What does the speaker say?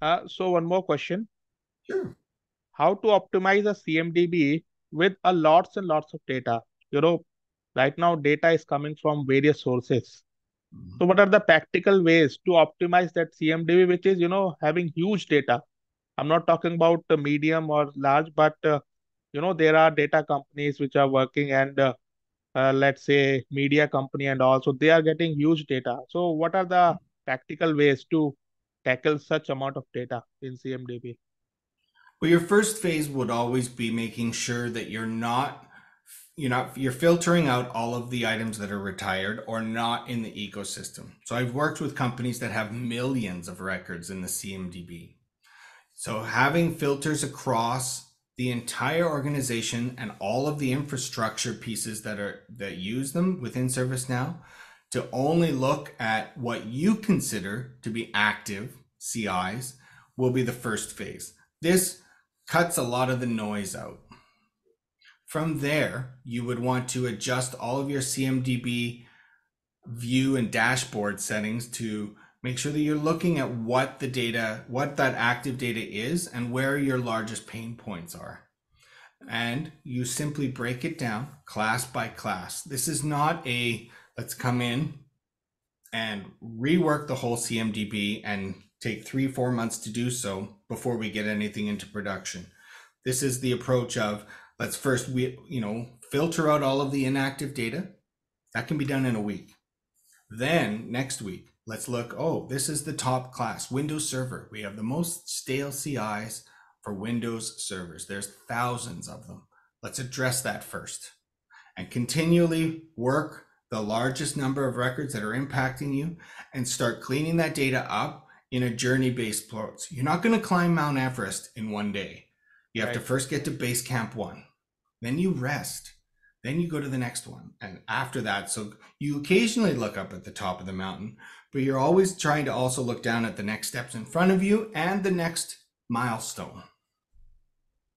Uh, so one more question. Sure. How to optimize a CMDB with a lots and lots of data? You know, right now data is coming from various sources. Mhm. So what are the practical ways to optimize that CMDB, which is, you know, having huge data? I'm not talking about the medium or large, but uh, you know, there are data companies which are working and uh, uh, let's say media company and also they are getting huge data. So what are the practical ways to tackle such amount of data in CMDB? Well, your first phase would always be making sure that you're not you're not you're filtering out all of the items that are retired or not in the ecosystem. So I've worked with companies that have millions of records in the CMDB. So having filters across the entire organization and all of the infrastructure pieces that are that use them within ServiceNow to only look at what you consider to be active CIs will be the first phase. This cuts a lot of the noise out. From there, you would want to adjust all of your CMDB view and dashboard settings to make sure that you're looking at what the data, what that active data is, and where your largest pain points are. And you simply break it down class by class. This is not a let's come in and rework the whole CMDB and take three, four months to do so before we get anything into production. This is the approach of let's first we you know filter out all of the inactive data. That can be done in a week. Then next week, let's look. Oh, this is the top class Windows Server. We have the most stale CIs for Windows servers. There's thousands of them. Let's address that first and continually work the largest number of records that are impacting you and start cleaning that data up in a journey based approach. You're not going to climb Mount Everest in one day. You have to first get to base camp one, then you rest, then you go to the next one. And after that, so you occasionally look up at the top of the mountain, but you're always trying to also look down at the next steps in front of you and the next milestone.